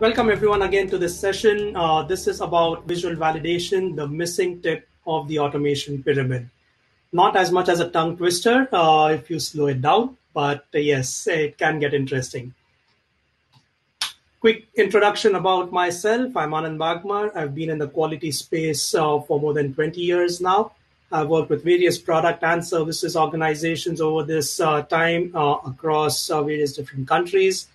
Welcome everyone again to this session. Uh, this is about visual validation, the missing tip of the automation pyramid. Not as much as a tongue twister uh, if you slow it down, but uh, yes, it can get interesting. Quick introduction about myself. I'm Anand Bagmar. I've been in the quality space uh, for more than 20 years now. I've worked with various product and services organizations over this uh, time uh, across various different countries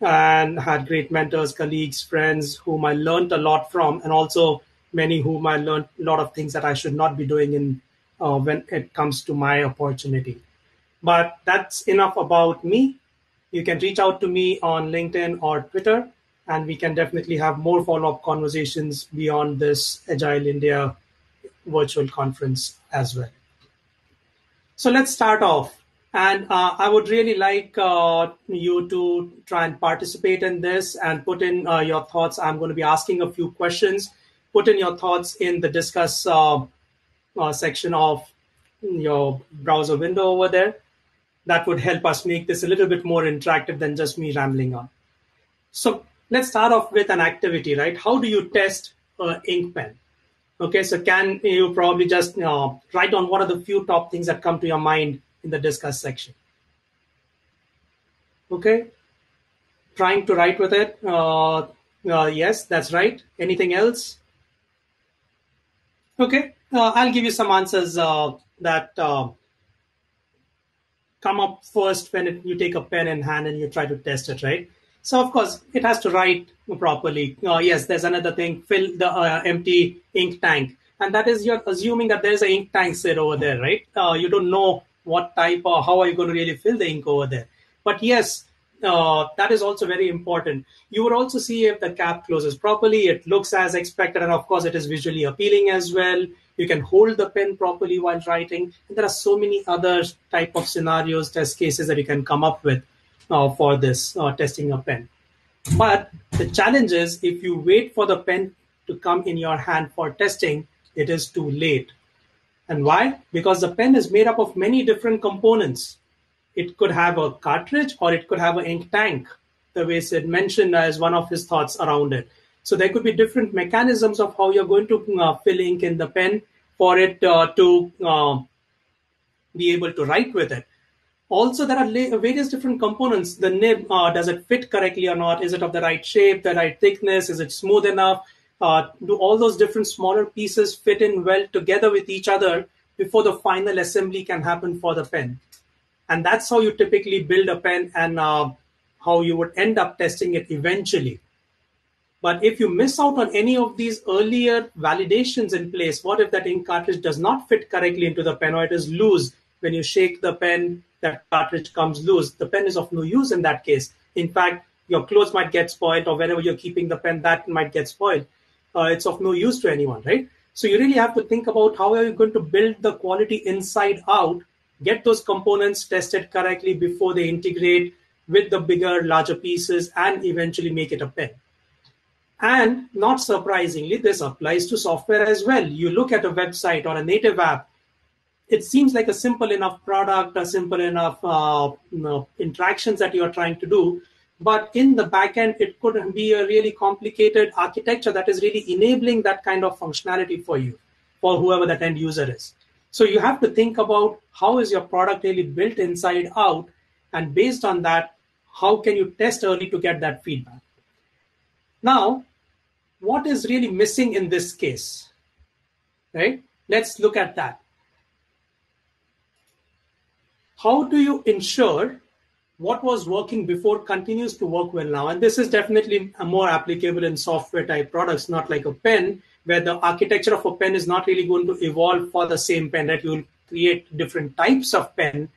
and had great mentors, colleagues, friends whom I learned a lot from, and also many whom I learned a lot of things that I should not be doing in uh, when it comes to my opportunity. But that's enough about me. You can reach out to me on LinkedIn or Twitter, and we can definitely have more follow-up conversations beyond this Agile India virtual conference as well. So let's start off. And uh, I would really like uh, you to try and participate in this and put in uh, your thoughts. I'm going to be asking a few questions. Put in your thoughts in the discuss uh, uh, section of your browser window over there. That would help us make this a little bit more interactive than just me rambling on. So let's start off with an activity, right? How do you test ink pen? Okay, so can you probably just uh, write on what are the few top things that come to your mind in the discuss section. Okay, trying to write with it. Uh, uh, yes, that's right. Anything else? Okay, uh, I'll give you some answers uh, that uh, come up first when it, you take a pen in hand and you try to test it, right? So of course it has to write properly. Uh, yes, there's another thing. Fill the empty ink tank, and that is you're assuming that there's an ink tank sit over there, right? Uh, you don't know what type or how are you going to really fill the ink over there. But yes, uh, that is also very important. You would also see if the cap closes properly, it looks as expected, and of course, it is visually appealing as well. You can hold the pen properly while writing. And there are so many other type of scenarios, test cases that you can come up with uh, for this uh, testing a pen. But the challenge is if you wait for the pen to come in your hand for testing, it is too late. And why? Because the pen is made up of many different components. It could have a cartridge or it could have an ink tank, the way Sid mentioned as one of his thoughts around it. So there could be different mechanisms of how you're going to uh, fill ink in the pen for it uh, to uh, be able to write with it. Also, there are various different components. The nib, uh, does it fit correctly or not? Is it of the right shape, the right thickness? Is it smooth enough? Uh, do all those different smaller pieces fit in well together with each other before the final assembly can happen for the pen. And that's how you typically build a pen and uh, how you would end up testing it eventually. But if you miss out on any of these earlier validations in place, what if that ink cartridge does not fit correctly into the pen or it is loose? When you shake the pen, that cartridge comes loose. The pen is of no use in that case. In fact, your clothes might get spoiled, or wherever you're keeping the pen, that might get spoiled uh, it's of no use to anyone, right? So you really have to think about how are you going to build the quality inside out, get those components tested correctly before they integrate with the bigger, larger pieces, and eventually make it a pen. And not surprisingly, this applies to software as well. You look at a website or a native app, it seems like a simple enough product, a simple enough uh, you know, interactions that you are trying to do. But in the backend, it could be a really complicated architecture that is really enabling that kind of functionality for you, for whoever that end user is. So you have to think about how is your product really built inside out, and based on that, how can you test early to get that feedback? Now, what is really missing in this case? Right? Let's look at that. How do you ensure what was working before continues to work well now. And this is definitely more applicable in software type products, not like a pen, where the architecture of a pen is not really going to evolve for the same pen, that you'll create different types of pen,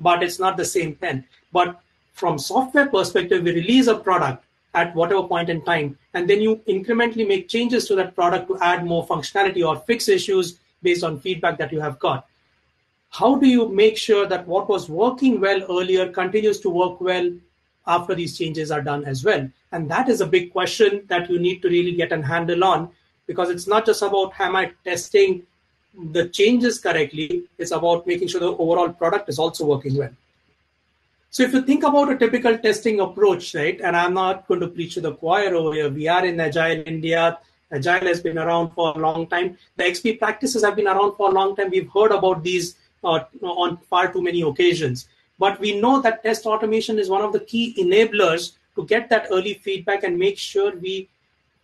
but it's not the same pen. But from software perspective, we release a product at whatever point in time, and then you incrementally make changes to that product to add more functionality or fix issues based on feedback that you have got how do you make sure that what was working well earlier continues to work well after these changes are done as well? And that is a big question that you need to really get a handle on because it's not just about am I testing the changes correctly, it's about making sure the overall product is also working well. So if you think about a typical testing approach, right, and I'm not going to preach to the choir over here, we are in Agile India. Agile has been around for a long time. The XP practices have been around for a long time. We've heard about these on far too many occasions. But we know that test automation is one of the key enablers to get that early feedback and make sure we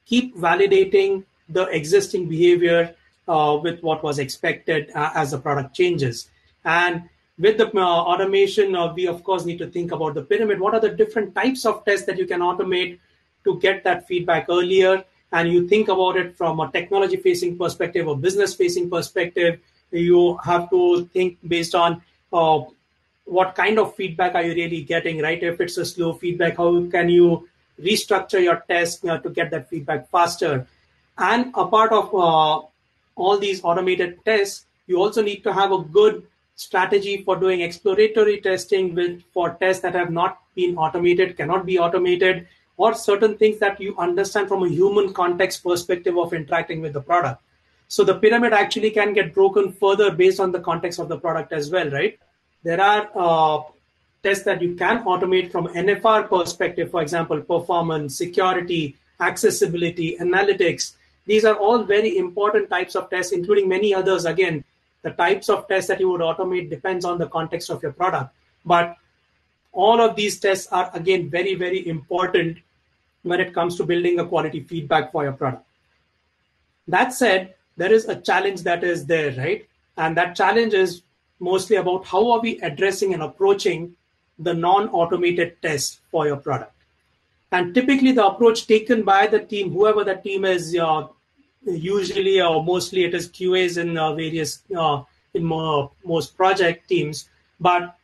keep validating the existing behavior uh, with what was expected uh, as the product changes. And with the uh, automation, uh, we of course need to think about the pyramid. What are the different types of tests that you can automate to get that feedback earlier? And you think about it from a technology facing perspective or business facing perspective. You have to think based on uh, what kind of feedback are you really getting, right? If it's a slow feedback, how can you restructure your test you know, to get that feedback faster? And a part of uh, all these automated tests, you also need to have a good strategy for doing exploratory testing with for tests that have not been automated, cannot be automated, or certain things that you understand from a human context perspective of interacting with the product. So the pyramid actually can get broken further based on the context of the product as well, right? There are uh, tests that you can automate from NFR perspective, for example, performance, security, accessibility, analytics. These are all very important types of tests, including many others. Again, the types of tests that you would automate depends on the context of your product but all of these tests are again very very important when it comes to building a quality feedback for your product that said there is a challenge that is there right and that challenge is mostly about how are we addressing and approaching the non-automated test for your product and typically the approach taken by the team whoever the team is uh, usually or mostly it is QAs in uh, various uh, in more, most project teams. But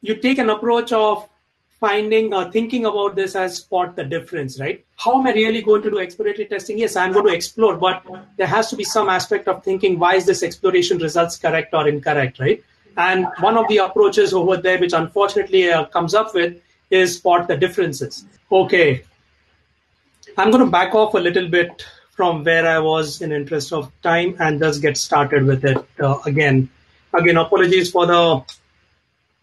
you take an approach of finding uh, thinking about this as spot the difference right? How am i really going to do exploratory testing? Yes i'm going to explore but there has to be some aspect of thinking why is this exploration results correct or incorrect right? And one of the approaches over there which unfortunately uh, comes up with is spot the differences. Okay. I'm going to back off a little bit from where I was in interest of time and just get started with it uh, again. Again, apologies for the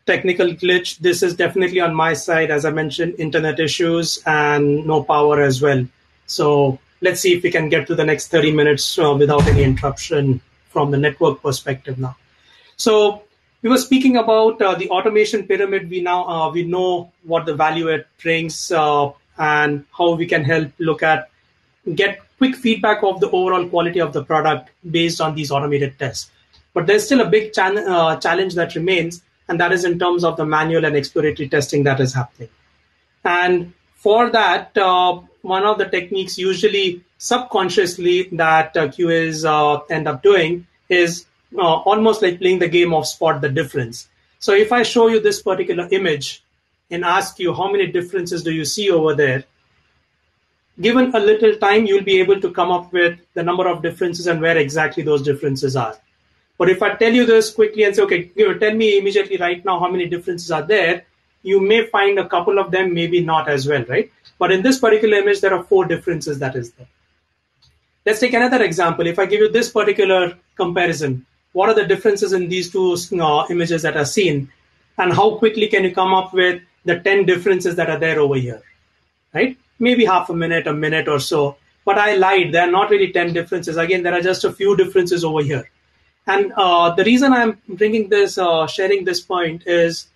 technical glitch. This is definitely on my side, as I mentioned, internet issues and no power as well. So let's see if we can get to the next 30 minutes uh, without any interruption from the network perspective now. So we were speaking about uh, the automation pyramid. We now uh, we know what the value it brings uh, and how we can help look at get quick feedback of the overall quality of the product based on these automated tests. But there's still a big uh, challenge that remains, and that is in terms of the manual and exploratory testing that is happening. And for that, uh, one of the techniques usually subconsciously that uh, QAs uh, end up doing is uh, almost like playing the game of spot the difference. So if I show you this particular image and ask you how many differences do you see over there, given a little time, you'll be able to come up with the number of differences and where exactly those differences are. But if I tell you this quickly and say, okay, tell me immediately right now how many differences are there, you may find a couple of them, maybe not as well, right? But in this particular image, there are four differences that is there. Let's take another example. If I give you this particular comparison, what are the differences in these two uh, images that are seen? And how quickly can you come up with the 10 differences that are there over here, right? maybe half a minute, a minute or so. But I lied. There are not really 10 differences. Again, there are just a few differences over here. And uh, the reason I'm bringing this, uh, sharing this point is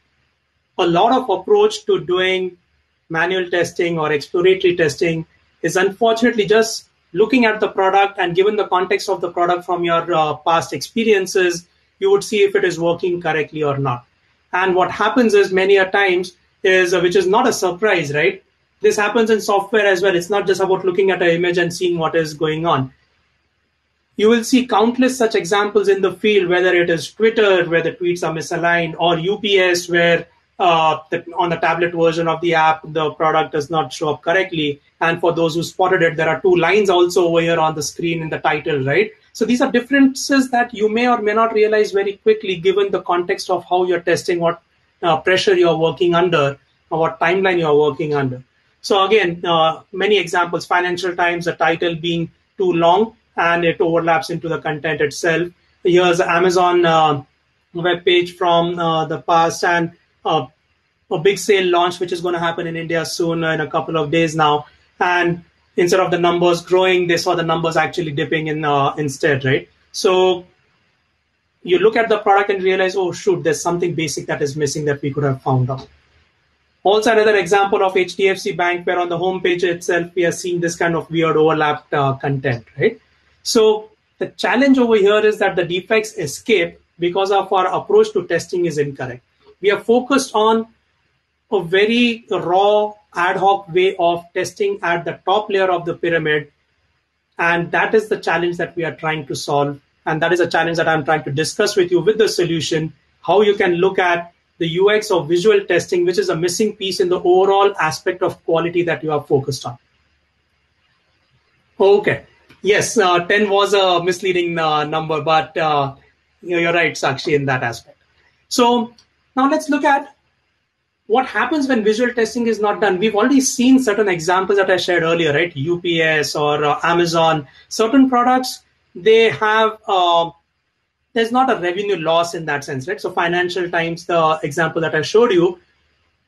a lot of approach to doing manual testing or exploratory testing is unfortunately just looking at the product and given the context of the product from your uh, past experiences, you would see if it is working correctly or not. And what happens is many a times is, uh, which is not a surprise, right? this happens in software as well. It's not just about looking at an image and seeing what is going on. You will see countless such examples in the field, whether it is Twitter, where the tweets are misaligned, or UPS, where uh, the, on the tablet version of the app, the product does not show up correctly. And for those who spotted it, there are two lines also over here on the screen in the title, right? So these are differences that you may or may not realize very quickly, given the context of how you're testing, what uh, pressure you're working under, or what timeline you're working under. So again, uh, many examples, Financial Times, the title being too long and it overlaps into the content itself. Here's Amazon uh, web page from uh, the past and uh, a big sale launch, which is going to happen in India soon in a couple of days now. And instead of the numbers growing, they saw the numbers actually dipping in uh, instead, right? So you look at the product and realize, oh shoot, there's something basic that is missing that we could have found out. Also, another example of HDFC Bank, where on the homepage itself we are seeing this kind of weird overlapped uh, content, right? So the challenge over here is that the defects escape because of our approach to testing is incorrect. We are focused on a very raw ad hoc way of testing at the top layer of the pyramid. And that is the challenge that we are trying to solve. And that is a challenge that I'm trying to discuss with you with the solution, how you can look at the UX of visual testing, which is a missing piece in the overall aspect of quality that you are focused on. Okay. Yes, uh, 10 was a misleading uh, number, but uh, you're right, Sakshi, in that aspect. So now let's look at what happens when visual testing is not done. We've already seen certain examples that I shared earlier, right? UPS or uh, Amazon. Certain products, they have, uh, there's not a revenue loss in that sense, right? So Financial Times, the example that I showed you,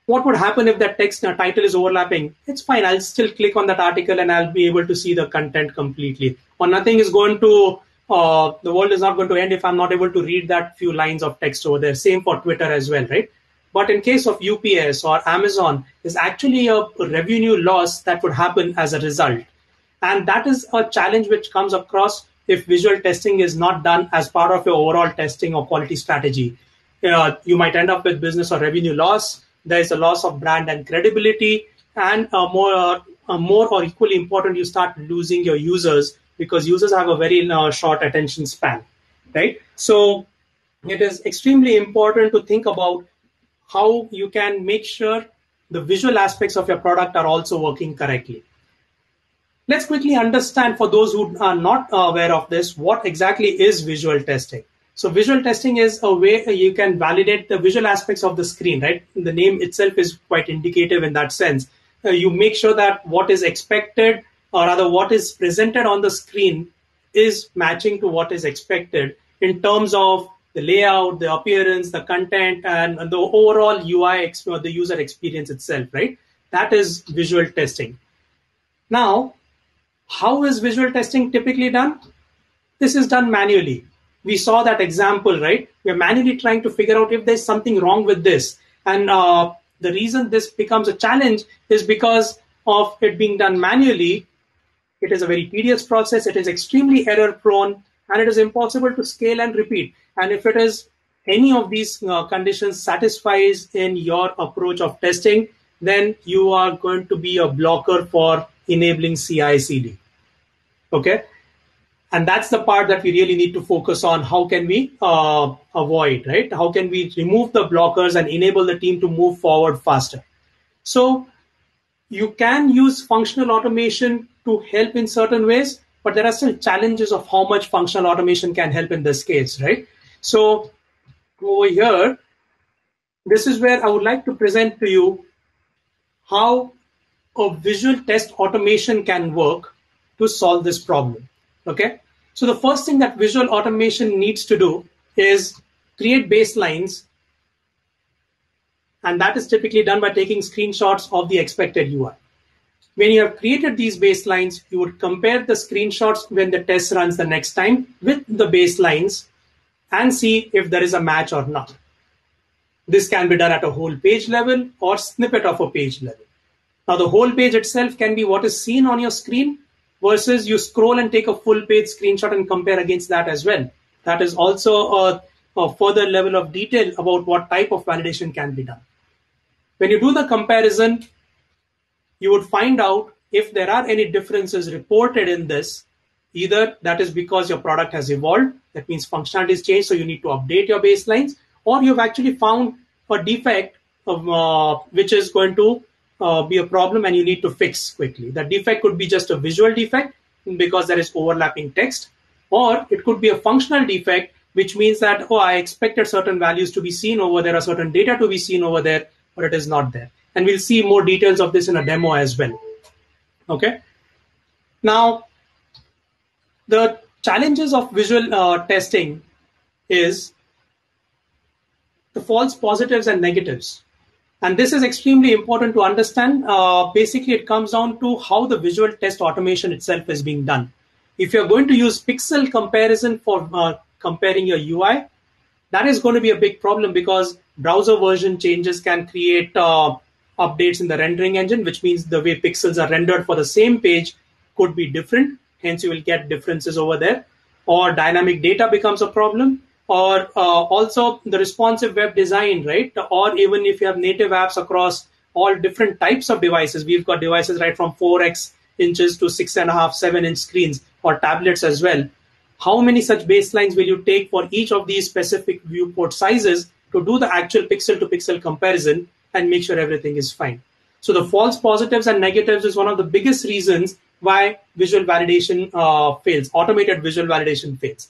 what would happen if that text uh, title is overlapping? It's fine. I'll still click on that article and I'll be able to see the content completely. Or nothing is going to uh, the world is not going to end if I'm not able to read that few lines of text over there. Same for Twitter as well, right? But in case of UPS or Amazon, there's actually a revenue loss that would happen as a result. And that is a challenge which comes across if visual testing is not done as part of your overall testing or quality strategy. Uh, you might end up with business or revenue loss. There is a loss of brand and credibility, and more, more or equally important, you start losing your users because users have a very uh, short attention span, right? So it is extremely important to think about how you can make sure the visual aspects of your product are also working correctly. Let's quickly understand for those who are not aware of this, what exactly is visual testing. So visual testing is a way you can validate the visual aspects of the screen, right? The name itself is quite indicative in that sense. Uh, you make sure that what is expected or rather what is presented on the screen is matching to what is expected in terms of the layout, the appearance, the content, and the overall UI or the user experience itself, right? That is visual testing. Now, how is visual testing typically done? This is done manually. We saw that example, right? We're manually trying to figure out if there's something wrong with this. And uh, the reason this becomes a challenge is because of it being done manually. It is a very tedious process. It is extremely error prone and it is impossible to scale and repeat. And if it is any of these uh, conditions satisfies in your approach of testing, then you are going to be a blocker for enabling CI/CD. Okay, and that's the part that we really need to focus on. How can we uh, avoid right? How can we remove the blockers and enable the team to move forward faster? So you can use functional automation to help in certain ways, but there are still challenges of how much functional automation can help in this case, right? So over here, this is where I would like to present to you how a visual test automation can work to solve this problem. Okay. So the first thing that visual automation needs to do is create baselines. And that is typically done by taking screenshots of the expected UI. When you have created these baselines, you would compare the screenshots when the test runs the next time with the baselines and see if there is a match or not. This can be done at a whole page level or snippet of a page level. Now, the whole page itself can be what is seen on your screen versus you scroll and take a full page screenshot and compare against that as well. That is also a, a further level of detail about what type of validation can be done. When you do the comparison, you would find out if there are any differences reported in this Either that is because your product has evolved, that means functionality has changed, so you need to update your baselines, or you've actually found a defect of, uh, which is going to uh, be a problem and you need to fix quickly. That defect could be just a visual defect because there is overlapping text, or it could be a functional defect, which means that, oh, I expected certain values to be seen over there, or certain data to be seen over there, but it is not there. And we'll see more details of this in a demo as well. Okay. Now, the challenges of visual uh, testing is the false positives and negatives. And this is extremely important to understand. Uh, basically, it comes down to how the visual test automation itself is being done. If you're going to use pixel comparison for uh, comparing your UI, that is going to be a big problem because browser version changes can create uh, updates in the rendering engine, which means the way pixels are rendered for the same page could be different. Hence, you will get differences over there. Or dynamic data becomes a problem or uh, also the responsive web design, right? Or even if you have native apps across all different types of devices, we've got devices right from 4x inches to six and a half, seven inch screens or tablets as well. How many such baselines will you take for each of these specific viewport sizes to do the actual pixel to pixel comparison and make sure everything is fine? So the false positives and negatives is one of the biggest reasons why visual validation uh, fails, automated visual validation fails.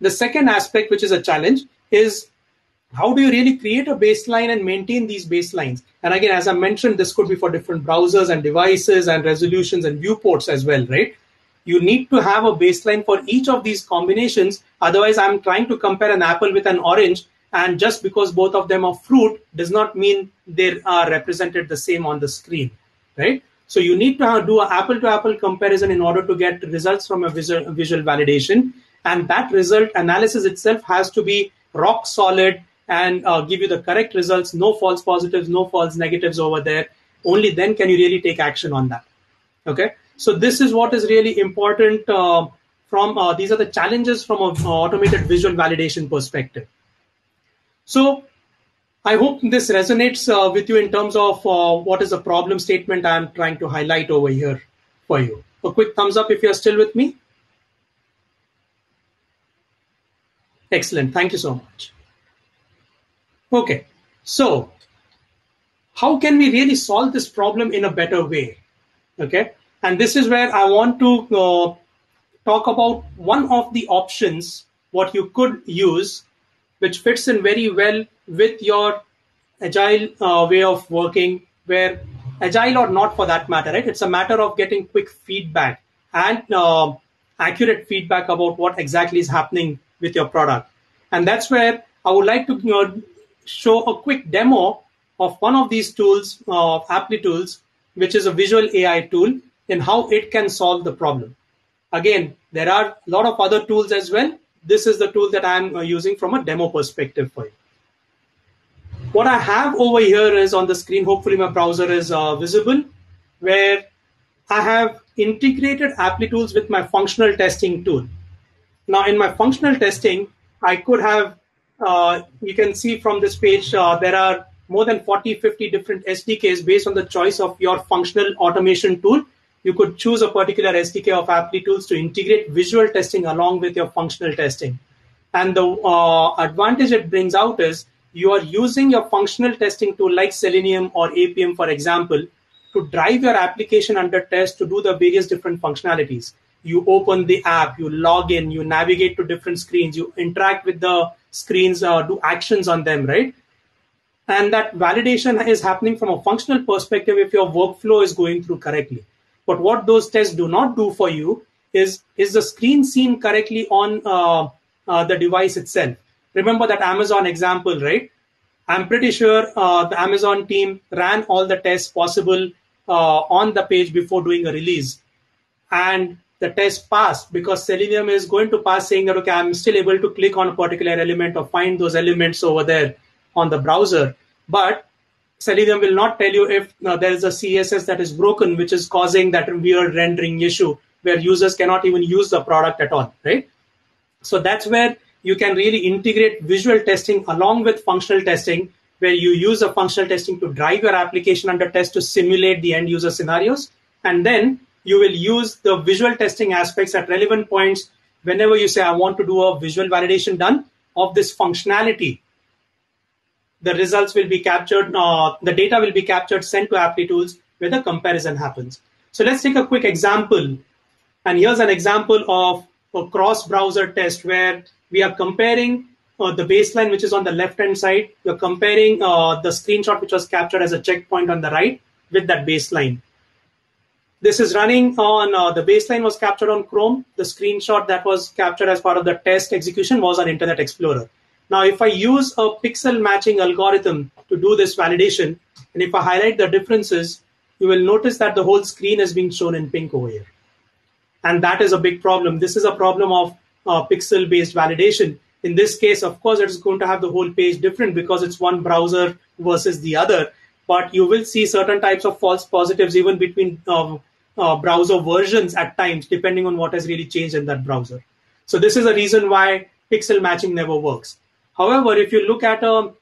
The second aspect, which is a challenge, is how do you really create a baseline and maintain these baselines? And again, as I mentioned, this could be for different browsers and devices and resolutions and viewports as well, right? You need to have a baseline for each of these combinations. Otherwise, I'm trying to compare an apple with an orange, and just because both of them are fruit does not mean they are represented the same on the screen, right? So you need to do an apple to apple comparison in order to get results from a visual, visual validation and that result analysis itself has to be rock solid and uh, give you the correct results. No false positives no false negatives over there. Only then can you really take action on that. Okay? So this is what is really important uh, from uh, these are the challenges from an automated visual validation perspective. So i hope this resonates uh, with you in terms of uh, what is the problem statement i'm trying to highlight over here for you. A quick thumbs up if you're still with me Excellent. Thank you so much. Okay. So, how can we really solve this problem in a better way? Okay. And this is where I want to uh, talk about one of the options, what you could use, which fits in very well with your agile uh, way of working, where agile or not for that matter, right? It's a matter of getting quick feedback and uh, accurate feedback about what exactly is happening with your product. And that's where I would like to you know, show a quick demo of one of these tools, uh, Applitools, which is a visual AI tool, and how it can solve the problem. Again, there are a lot of other tools as well. This is the tool that I'm uh, using from a demo perspective for you. What I have over here is on the screen, hopefully my browser is uh, visible, where I have integrated Applitools with my functional testing tool. Now in my functional testing, I could have, uh, you can see from this page, uh, there are more than 40, 50 different SDKs based on the choice of your functional automation tool. You could choose a particular SDK of Applitools to integrate visual testing along with your functional testing. And the uh, advantage it brings out is you are using your functional testing tool like Selenium or Appium, for example, to drive your application under test to do the various different functionalities you open the app, you log in, you navigate to different screens, you interact with the screens, uh, do actions on them, right? And that validation is happening from a functional perspective if your workflow is going through correctly. But what those tests do not do for you is is the screen seen correctly on uh, uh, the device itself. Remember that Amazon example, right? I'm pretty sure uh, the Amazon team ran all the tests possible uh, on the page before doing a release. And the test passed because Selenium is going to pass saying that, okay, I'm still able to click on a particular element or find those elements over there on the browser. But Selenium will not tell you if uh, there is a CSS that is broken, which is causing that weird rendering issue where users cannot even use the product at all, right? So that's where you can really integrate visual testing along with functional testing, where you use the functional testing to drive your application under test to simulate the end user scenarios. And then you will use the visual testing aspects at relevant points whenever you say, I want to do a visual validation done of this functionality. The results will be captured, uh, the data will be captured, sent to Applitools where the comparison happens. So let's take a quick example. And here's an example of a cross browser test where we are comparing uh, the baseline, which is on the left hand side. You're comparing uh, the screenshot, which was captured as a checkpoint on the right, with that baseline. This is running on uh, the baseline was captured on Chrome. The screenshot that was captured as part of the test execution was on Internet Explorer. Now, if I use a pixel matching algorithm to do this validation, and if I highlight the differences, you will notice that the whole screen is being shown in pink over here. And that is a big problem. This is a problem of uh, pixel based validation. In this case, of course, it's going to have the whole page different because it's one browser versus the other. But you will see certain types of false positives even between uh, uh, browser versions at times, depending on what has really changed in that browser. So this is a reason why pixel matching never works. However, if you look at a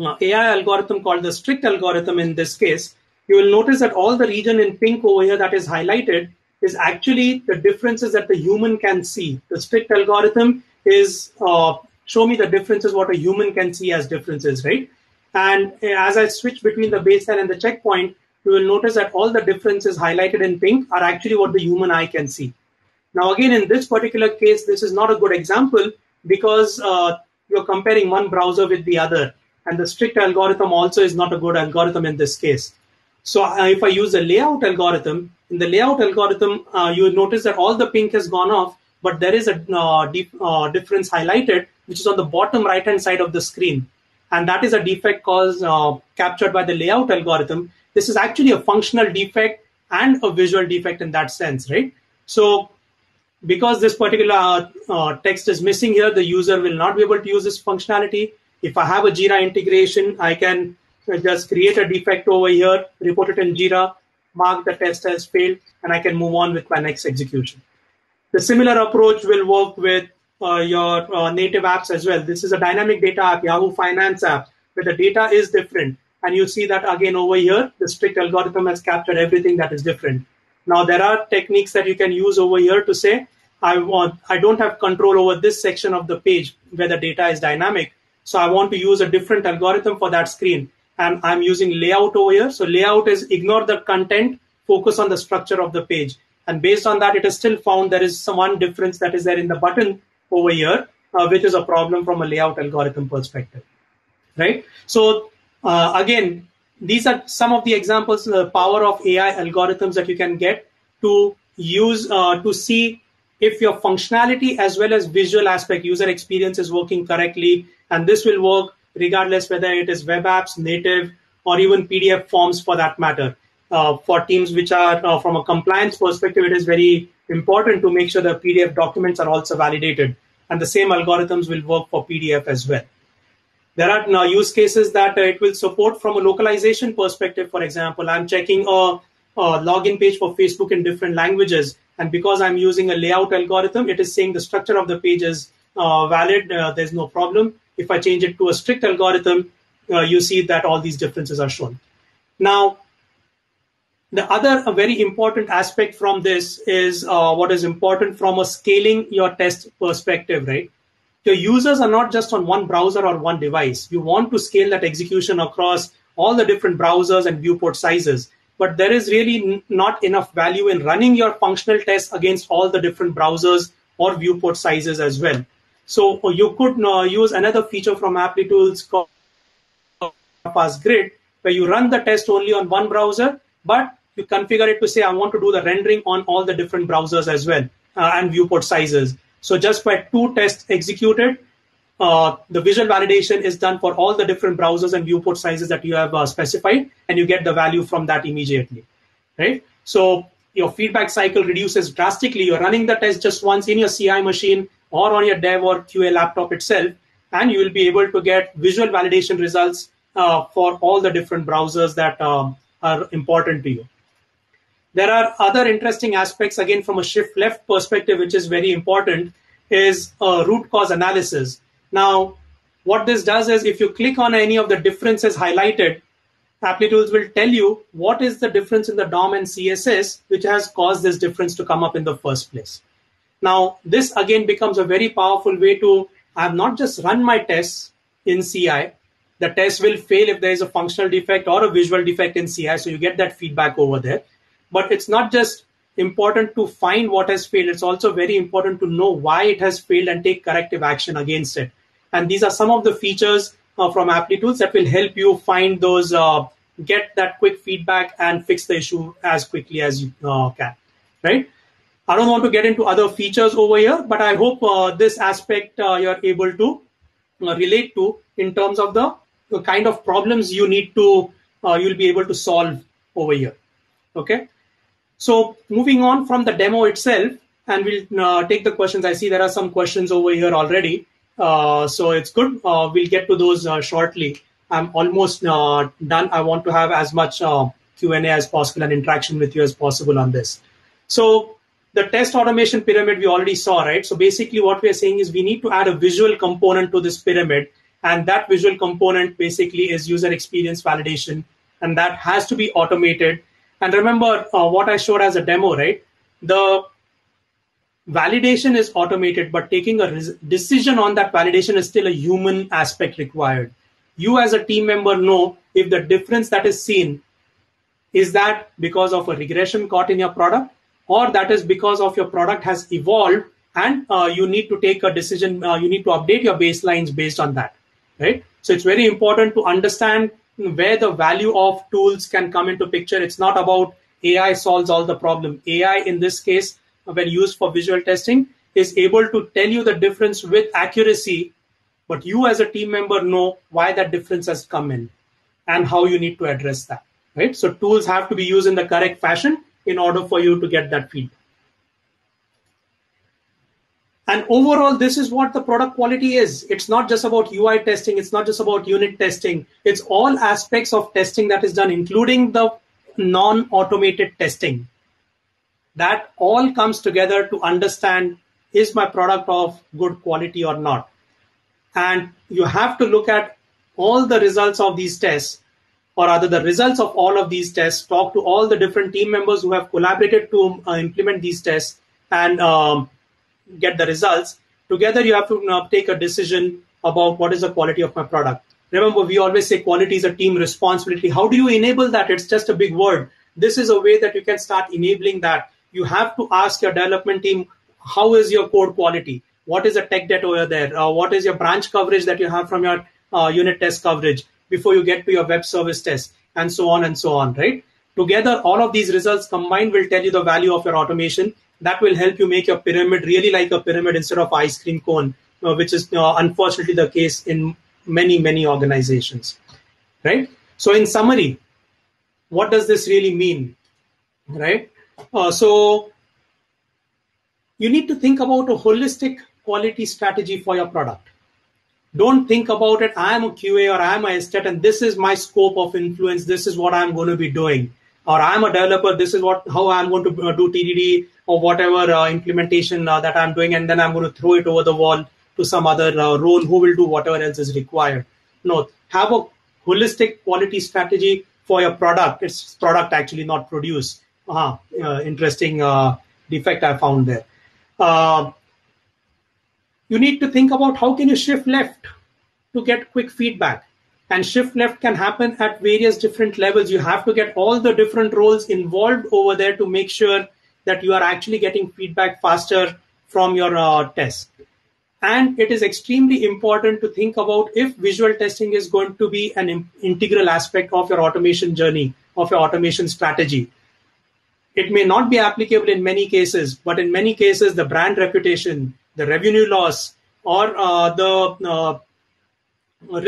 uh, AI algorithm called the strict algorithm in this case, you will notice that all the region in pink over here that is highlighted is actually the differences that the human can see. The strict algorithm is uh, show me the differences what a human can see as differences, right? And as I switch between the baseline and the checkpoint, you will notice that all the differences highlighted in pink are actually what the human eye can see. Now, again, in this particular case, this is not a good example because uh, you're comparing one browser with the other. And the strict algorithm also is not a good algorithm in this case. So uh, if I use a layout algorithm, in the layout algorithm, uh, you will notice that all the pink has gone off, but there is a uh, deep, uh, difference highlighted, which is on the bottom right-hand side of the screen. And that is a defect caused, uh, captured by the layout algorithm. This is actually a functional defect and a visual defect in that sense, right? So because this particular uh, text is missing here, the user will not be able to use this functionality. If I have a Jira integration, I can just create a defect over here, report it in Jira, mark the test as failed, and I can move on with my next execution. The similar approach will work with uh, your uh, native apps as well. This is a dynamic data app, Yahoo Finance app, where the data is different. And you see that again over here, the strict algorithm has captured everything that is different. Now there are techniques that you can use over here to say, I want, I don't have control over this section of the page where the data is dynamic. So I want to use a different algorithm for that screen. And I'm using layout over here. So layout is ignore the content, focus on the structure of the page. And based on that, it is still found there is some one difference that is there in the button over here, uh, which is a problem from a layout algorithm perspective, right? So again, these are some of the examples, the power of AI algorithms that you can get to use uh, to see if your functionality as well as visual aspect, user experience is working correctly. And this will work regardless whether it is web apps, native, or even PDF forms for that matter. Uh, for teams which are uh, from a compliance perspective, it is very important to make sure the PDF documents are also validated. And the same algorithms will work for PDF as well. There are now use cases that uh, it will support from a localization perspective. For example, I'm checking a, a, login page for Facebook in different languages. And because I'm using a layout algorithm, it is saying the structure of the page is uh, valid. Uh, there's no problem. If I change it to a strict algorithm, uh, you see that all these differences are shown. Now, the other very important aspect from this is uh, what is important from a scaling your test perspective, right? Your users are not just on one browser or one device. You want to scale that execution across all the different browsers and viewport sizes. But there is really not enough value in running your functional tests against all the different browsers or viewport sizes as well. So uh, you could uh, use another feature from Applitools called Fast Grid, where you run the test only on one browser, but you configure it to say, I want to do the rendering on all the different browsers as well uh, and viewport sizes. So just by two tests executed, uh, the visual validation is done for all the different browsers and viewport sizes that you have uh, specified, and you get the value from that immediately, right? So your feedback cycle reduces drastically. You're running the test just once in your CI machine or on your dev or QA laptop itself, and you will be able to get visual validation results uh, for all the different browsers that um, are important to you. There are other interesting aspects, again, from a shift left perspective, which is very important, is a root cause analysis. Now, what this does is if you click on any of the differences highlighted, Applitools will tell you what is the difference in the DOM and CSS which has caused this difference to come up in the first place. Now, this again becomes a very powerful way to I have not just run my tests in CI. The test will fail if there is a functional defect or a visual defect in CI, so you get that feedback over there. But it's not just important to find what has failed, it's also very important to know why it has failed and take corrective action against it. And these are some of the features uh, from Applitools that will help you find those, uh, get that quick feedback and fix the issue as quickly as you uh, can, right? I don't want to get into other features over here, but I hope uh, this aspect uh, you're able to uh, relate to in terms of the, the, kind of problems you need to you'll be able to solve over here. Okay. So moving on from the demo itself, and we'll uh, take the questions. I see there are some questions over here already. Uh, so it's good. Uh, we'll get to those uh, shortly. I'm almost uh, done. I want to have as much uh, Q&A as possible and interaction with you as possible on this. So the test automation pyramid we already saw, right? So basically what we're saying is we need to add a visual component to this pyramid. And that visual component basically is user experience validation. And that has to be automated. And remember uh, what I showed as a demo, right? The validation is automated, but taking a res- decision on that validation is still a human aspect required. You as a team member know if the difference that is seen is that because of a regression caught in your product or that is because of your product has evolved and uh, you need to take a decision uh, you need to update your baselines based on that right so it's very important to understand where the value of tools can come into picture. It's not about ai solves all the problem. Ai in this case when used for visual testing is able to tell you the difference with accuracy but you as a team member know why that difference has come in and how you need to address that right? So tools have to be used in the correct fashion in order for you to get that feedback and overall this is what the product quality is. It's not just about ui testing. It's not just about unit testing. It's all aspects of testing that is done including the non automated testing. That all comes together to understand is my product of good quality or not? And you have to look at all the results of these tests or rather the results of all of these tests talk to all the different team members who have collaborated to uh, implement these tests and um, get the results together you have to take a decision about what is the quality of my product. Remember we always say quality is a team responsibility. How do you enable that? It's just a big word. This is a way that you can start enabling that. You have to ask your development team how is your code quality? What is the tech debt over there? Uh, what is your branch coverage that you have from your uh, unit test coverage before you get to your web service test? And so on and so on right? Together all of these results combined will tell you the value of your automation that will help you make your pyramid really like a pyramid instead of ice cream cone uh, which is uh, unfortunately the case in many many organizations right so in summary what does this really mean right uh, so you need to think about a holistic quality strategy for your product. Don't think about it. I'm a QA or I'm a SDET and this is my scope of influence. This is what I'm going to be doing. Or I'm a developer. This is what how I'm going to uh, do TDD or whatever uh, implementation uh, that I'm doing, and then I'm going to throw it over the wall to some other uh, role who will do whatever else is required. No, have a holistic quality strategy for your product. It's product actually, not produce uh, uh, interesting uh, defect I found there. You need to think about how can you shift left to get quick feedback. And shift left can happen at various different levels. You have to get all the different roles involved over there to make sure that you are actually getting feedback faster from your uh, test. And it is extremely important to think about if visual testing is going to be an in- integral aspect of your automation journey, of your automation strategy. It may not be applicable in many cases, but in many cases, the brand reputation, the revenue loss, or uh, the uh,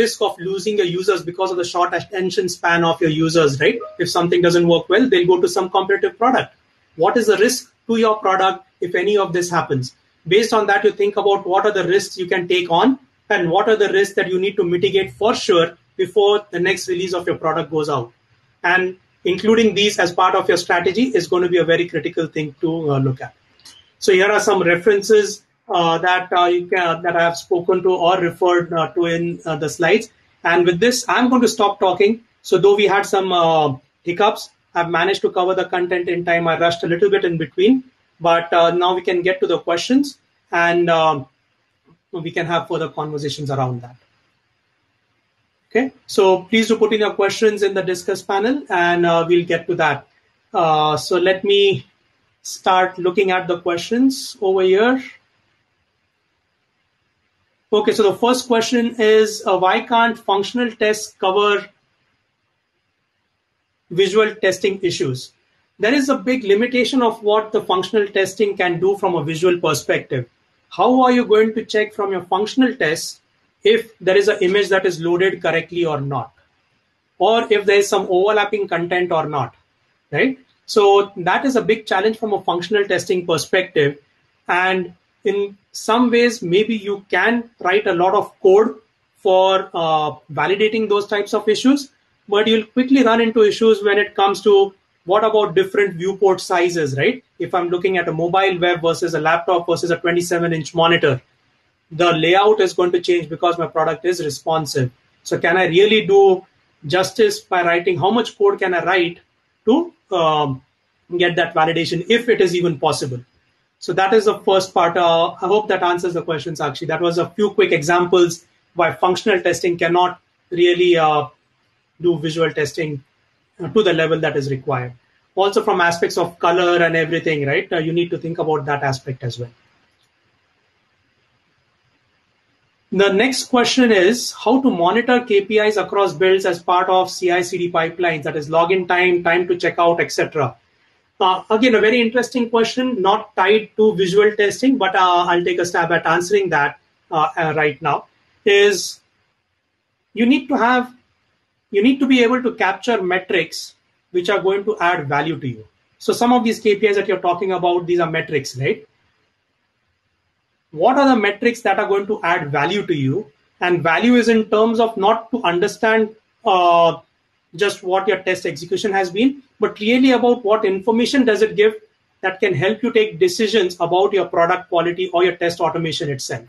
risk of losing your users because of the short attention span of your users, right? If something doesn't work well, they'll go to some competitive product. What is the risk to your product if any of this happens? Based on that, you think about what are the risks you can take on and what are the risks that you need to mitigate for sure before the next release of your product goes out. And including these as part of your strategy is going to be a very critical thing to uh, look at. So here are some references uh, that uh, you can, that I have spoken to or referred uh, to in uh, the slides. And with this, I'm going to stop talking. So though we had some uh, hiccups, I've managed to cover the content in time. I rushed a little bit in between, but now we can get to the questions and um, we can have further conversations around that. Okay, so please do put in your questions in the discuss panel and uh, we'll get to that. Uh, so let me start looking at the questions over here. Okay, so the first question is uh, why can't functional tests cover visual testing issues? There is a big limitation of what the functional testing can do from a visual perspective. How are you going to check from your functional tests if there is an image that is loaded correctly or not, or if there is some overlapping content or not, right? So that is a big challenge from a functional testing perspective. And in some ways, maybe you can write a lot of code for uh, validating those types of issues, but you'll quickly run into issues when it comes to what about different viewport sizes, right? If I'm looking at a mobile web versus a laptop versus a 27 inch monitor, the layout is going to change because my product is responsive. So, can I really do justice by writing how much code can I write to um, get that validation if it is even possible? So, that is the first part. Uh, I hope that answers the questions, actually. That was a few quick examples why functional testing cannot really uh, do visual testing uh, to the level that is required. Also, from aspects of color and everything, right? Uh, you need to think about that aspect as well. The next question is how to monitor KPIs across builds as part of CI/CD pipelines, that is login time, time to checkout, etc. Uh, again, a very interesting question, not tied to visual testing, but uh, I'll take a stab at answering that uh, uh right now. Is you need to have you need to be able to capture metrics which are going to add value to you. So some of these KPIs that you're talking about, these are metrics, right? What are the metrics that are going to add value to you? And value is in terms of not to understand uh, just what your test execution has been, but really about what information does it give that can help you take decisions about your product quality or your test automation itself.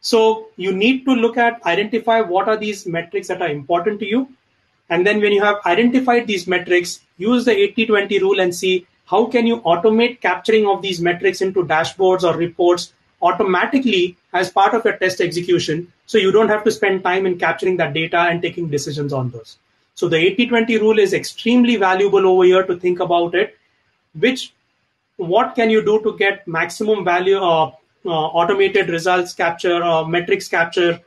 So you need to look at identify what are these metrics that are important to you. And then when you have identified these metrics, use the 80-20 rule and see how can you automate capturing of these metrics into dashboards or reports automatically as part of your test execution. So you don't have to spend time in capturing that data and taking decisions on those. So the 80-20 rule is extremely valuable over here to think about it. Which, what can you do to get maximum value, uh, automated results capture, uh, metrics capture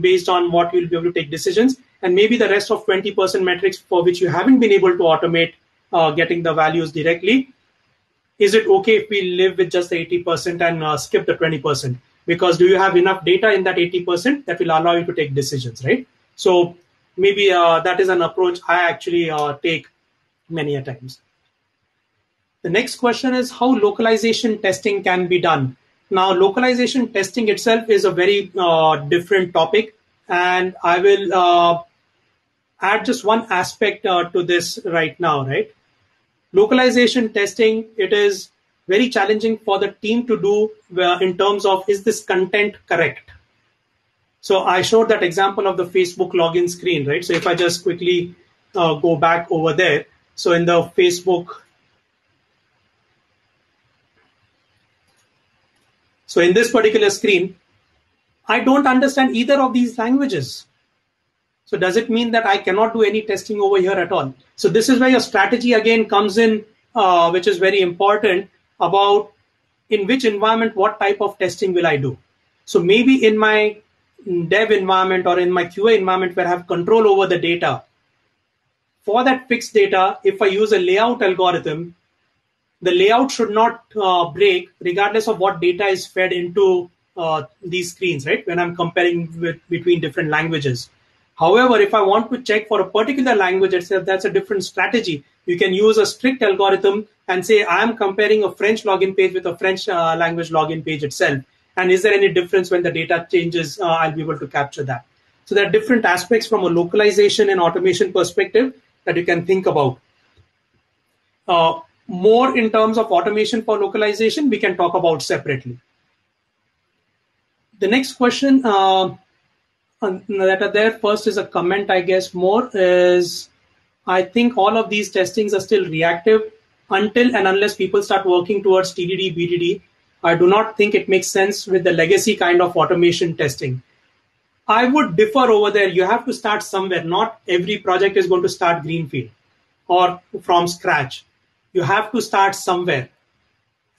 based on what you'll be able to take decisions, and maybe the rest of 20% metrics for which you haven't been able to automate uh, getting the values directly. Is it okay if we live with just the 80% and uh, skip the 20%? Because do you have enough data in that 80% that will allow you to take decisions, right? So maybe uh, that is an approach I actually uh, take many a times. The next question is how localization testing can be done. Now, localization testing itself is a very uh, different topic, and I will uh, add just one aspect uh, to this right now. Right, localization testing it is very challenging for the team to do uh, in terms of is this content correct. So I showed that example of the Facebook login screen, right? So if I just quickly uh, go back over there, so in the Facebook So in this particular screen, I don't understand either of these languages. So does it mean that I cannot do any testing over here at all? So this is where your strategy again comes in, uh, which is very important about in which environment, what type of testing will I do? So maybe in my dev environment or in my QA environment where I have control over the data, for that fixed data, if I use a layout algorithm, the layout should not uh, break regardless of what data is fed into uh, these screens, right? When I'm comparing with, between different languages. However, if I want to check for a particular language itself, that's a different strategy. You can use a strict algorithm and say, I'm comparing a French login page with a French uh, language login page itself. And is there any difference when the data changes? Uh, I'll be able to capture that. So there are different aspects from a localization and automation perspective that you can think about. Uh, more in terms of automation for localization, we can talk about separately. The next question uh, that are there first is a comment, I guess, more is I think all of these testings are still reactive until and unless people start working towards TDD, BDD. I do not think it makes sense with the legacy kind of automation testing. I would differ over there. You have to start somewhere. Not every project is going to start greenfield or from scratch you have to start somewhere.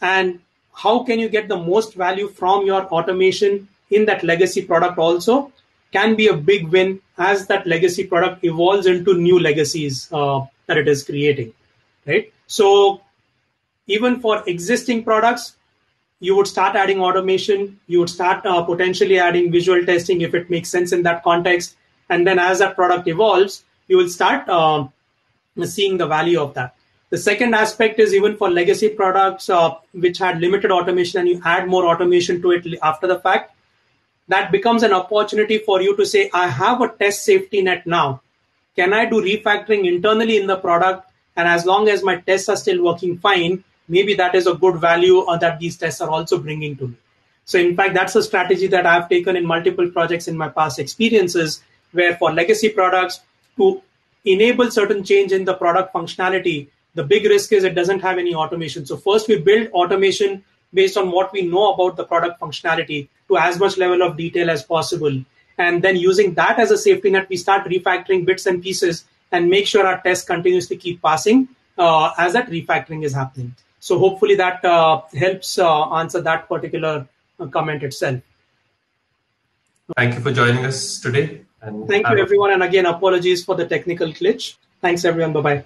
And how can you get the most value from your automation in that legacy product also can be a big win as that legacy product evolves into new legacies uh, that it is creating, right? So even for existing products, you would start adding automation. You would start uh, potentially adding visual testing if it makes sense in that context. And then as that product evolves, you will start uh, seeing the value of that. The second aspect is even for legacy products uh, which had limited automation and you add more automation to it after the fact, that becomes an opportunity for you to say, I have a test safety net now. Can I do refactoring internally in the product? And as long as my tests are still working fine, maybe that is a good value or that these tests are also bringing to me. So, in fact, that's a strategy that I've taken in multiple projects in my past experiences, where for legacy products, to enable certain change in the product functionality, the big risk is it doesn't have any automation. So, first we build automation based on what we know about the product functionality to as much level of detail as possible. And then using that as a safety net, we start refactoring bits and pieces and make sure our tests continuously keep passing uh, as that refactoring is happening. So hopefully that uh, helps uh, answer that particular uh, comment itself. Thank you for joining us today. And Thank you, everyone. And again, apologies for the technical glitch. Thanks, everyone. Bye bye.